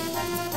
Thank you.